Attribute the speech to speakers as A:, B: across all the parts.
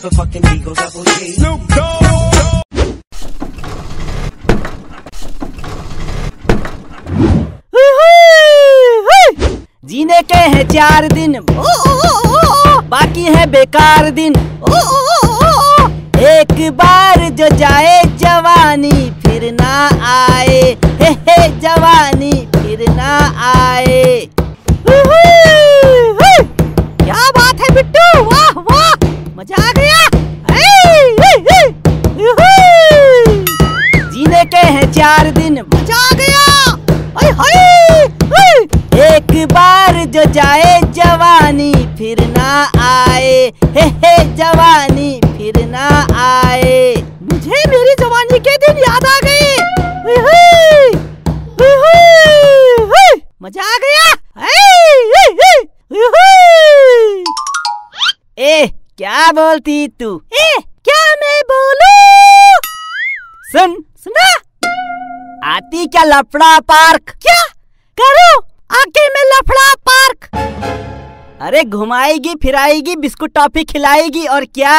A: motherfucking Eagle Double G. Snoop Dogg.
B: जीने के हैं चार दिन ओ, ओ, ओ, ओ, बाकी है बेकार दिन ओ, ओ, ओ, ओ, एक बार जो जाए जवानी फिर ना आए हे हे जवानी फिर ना आए फिर ना आए। हे हे, जवानी, फिर ना आए। मुझे मेरी जवानी के दिन याद आ गए। मज़ा आ गया। ए, क्या बोलती तू? ए, क्या मैं बोलू? सुन, सुना। आती क्या लफड़ा पार्क? क्या? करो, आके मैं लफड़ा पार्क। अरे घुमाएगी, फिराएगी, बिस्कुट टॉफी खिलाएगी और क्या?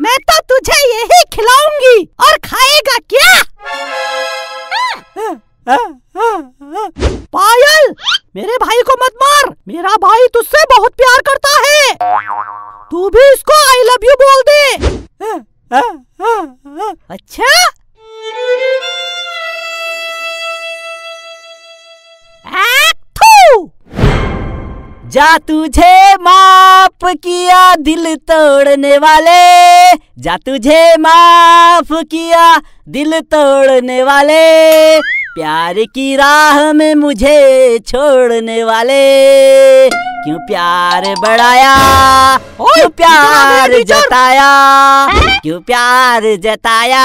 B: मैं तो तुझे यही खिलाऊँगी और खाएगा क्या? पायल, मेरे भाई को मत मार। मेरा भाई तुझसे बहुत प्यार करता है। तू भी इसको आई लव यू बोल दे। अच्छा? जा तुझे माफ़ किया दिल तोड़ने वाले। जा तुझे माफ़ किया दिल तोड़ने वाले। प्यार की राह में मुझे छोड़ने वाले। क्यों प्यार बढ़ाया? क्यों प्यार जताया? क्यों प्यार जताया?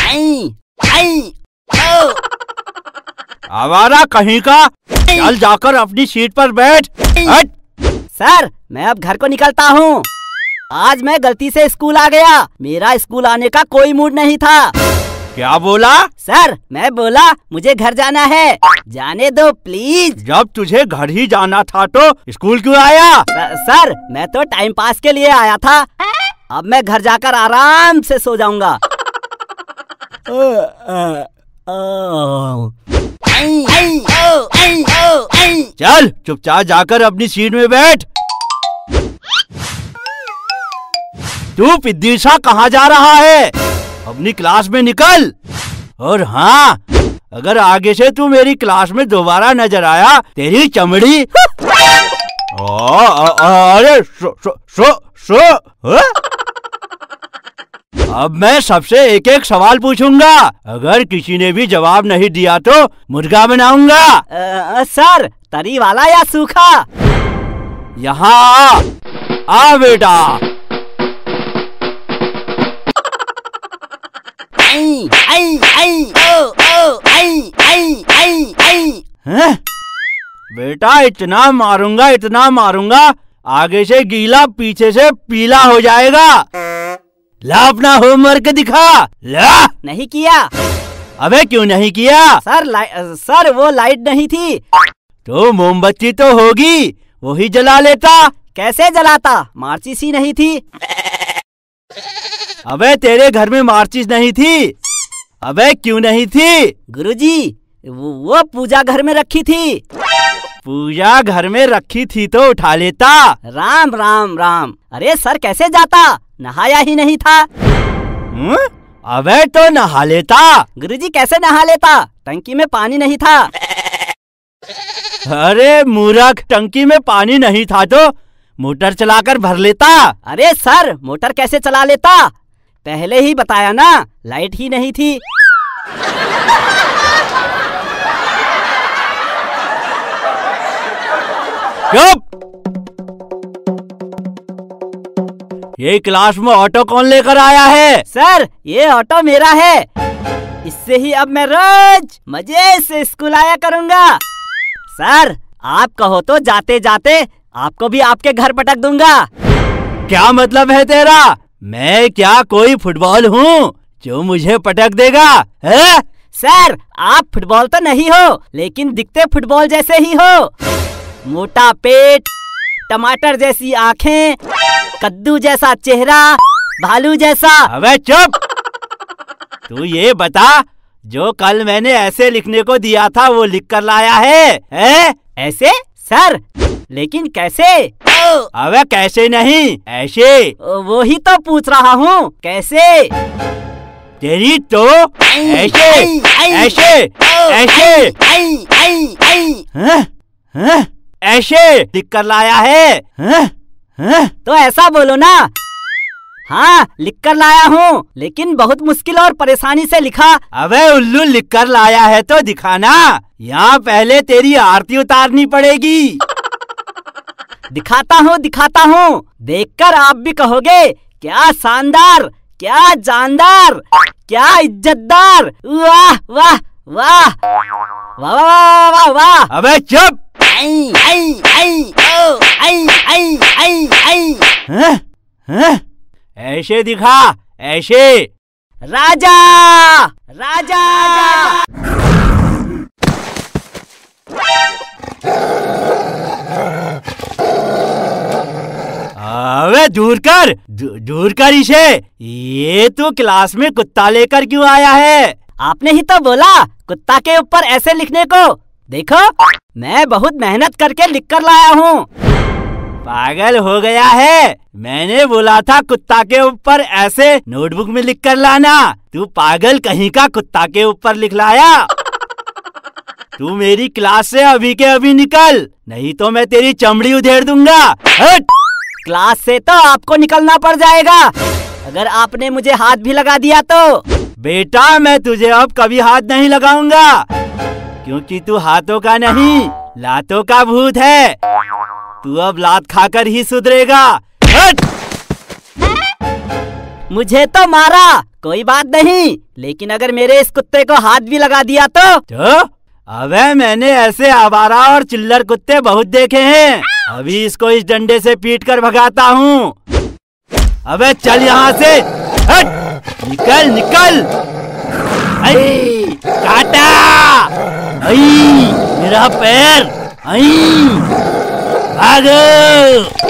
B: आई, आई, ओ।
C: आवारा कहीं का? चल जाकर अपनी सीट पर बैठ। हट।
B: सर मैं अब घर को निकलता हूँ। आज मैं गलती से स्कूल आ गया। मेरा स्कूल आने का कोई मूड नहीं था।
C: क्या बोला?
B: सर मैं बोला मुझे घर जाना है। जाने दो प्लीज़।
C: जब तुझे घर ही जाना था तो स्कूल क्यों आया?
B: स- सर मैं तो टाइम पास के लिए आया था। अब मैं घर जाकर आराम से सो जाऊँगा।
C: चल चुपचाप जाकर अपनी सीट में बैठ। तू पिद्दीसा कहाँ जा रहा है? अपनी क्लास में निकल। और हाँ अगर आगे से तू मेरी क्लास में दोबारा नज़र आया तेरी चमड़ी। अरे सो सो सो सो हाँ? अब मैं सबसे एक एक सवाल पूछूँगा। अगर किसी ने भी जवाब नहीं दिया तो मुर्गा बनाऊँगा।
B: सर तरी वाला या सूखा?
C: यहाँ आ, आ बेटा।
B: आई, आई, आई, ओ, ओ, आई, आई, आई, आई।
C: हैं? बेटा इतना मारूँगा इतना मारूँगा आगे से गीला पीछे से पीला हो जाएगा। ला अपना होमवर्क दिखा। ला।
B: नहीं किया।
C: अबे क्यों नहीं किया?
B: सर सर वो लाइट नहीं थी।
C: तो मोमबत्ती तो होगी वही जला लेता।
B: कैसे जलाता? मार्चिस ही नहीं थी।
C: अबे तेरे घर में मार्चिस नहीं थी। अबे क्यों नहीं थी?
B: गुरुजी वो, वो पूजा घर में रखी थी।
C: पूजा घर में रखी थी तो उठा लेता।
B: राम राम राम। अरे सर कैसे जाता? नहाया ही नहीं था।
C: हम्म? अबे तो नहा लेता।
B: गुरुजी कैसे नहा लेता? टंकी में पानी नहीं था।
C: अरे मूर्ख टंकी में पानी नहीं था तो मोटर चलाकर भर लेता।
B: अरे सर मोटर कैसे चला लेता? पहले ही बताया ना लाइट ही नहीं थी।
C: चुप! ये क्लास में ऑटो कौन लेकर आया है?
B: सर ये ऑटो मेरा है। इससे ही अब मैं रोज मज़े से स्कूल आया करूँगा। सर आप कहो तो जाते जाते आपको भी आपके घर पटक दूँगा।
C: क्या मतलब है तेरा? मैं क्या कोई फुटबॉल हूँ जो मुझे पटक देगा है?
B: सर आप फुटबॉल तो नहीं हो लेकिन दिखते फुटबॉल जैसे ही हो। मोटा पेट टमाटर जैसी आँखें कद्दू जैसा चेहरा भालू जैसा।
C: अबे चुप! तू ये बता जो कल मैंने ऐसे लिखने को दिया था वो लिख कर लाया है, है?
B: ऐसे? सर लेकिन कैसे?
C: अबे कैसे नहीं ऐसे।
B: वो ही तो पूछ रहा हूँ कैसे?
C: तेरी तो ऐसे ऐसे ऐसे? ऐसे लिख कर लाया है? हैं?
B: तो ऐसा बोलो ना। हाँ लिख कर लाया हूँ लेकिन बहुत मुश्किल और परेशानी से लिखा।
C: अबे उल्लू लिख कर लाया है तो दिखाना। यहाँ पहले तेरी आरती उतारनी पड़ेगी।
B: दिखाता हूँ दिखाता हूँ। देखकर आप भी कहोगे क्या शानदार क्या जानदार क्या इज्जतदार। वाह वाह वाह। वाह वाह वाह वाह
C: अबे चुप।
B: आई आई आई
C: हैं? हैं? ऐसे दिखा ऐसे
B: राजा राजा
C: अबे दूर कर दूर कर इसे ये तो क्लास में कुत्ता लेकर क्यों आया है
B: आपने ही तो बोला कुत्ता के ऊपर ऐसे लिखने को देखो, मैं बहुत मेहनत करके लिख कर लाया हूँ।
C: पागल हो गया है। मैंने बोला था कुत्ता के ऊपर ऐसे नोटबुक में लिख कर लाना। तू पागल कहीं का कुत्ता के ऊपर लिख लाया। तू मेरी क्लास से अभी के अभी निकल, नहीं तो मैं तेरी चमड़ी उधेड़ दूँगा। हट!
B: क्लास से तो आपको निकलना पड़ जाएगा। अगर आपने मुझे हाथ भी लगा दिया तो।
C: बेटा, मैं तुझे अब कभी हाथ नहीं लगाऊँगा। क्योंकि तू हाथों का नहीं लातों का भूत है। तू अब लात खाकर ही सुधरेगा। हट!
B: मुझे तो मारा कोई बात नहीं लेकिन अगर मेरे इस कुत्ते को हाथ भी लगा दिया तो?
C: तो? अबे मैंने ऐसे आवारा और चिल्लर कुत्ते बहुत देखे हैं। अभी इसको इस डंडे से पीट कर भगाता हूँ। अबे चल यहाँ से। हट! निकल निकल। काटा आई मेरा पैर आई भागो।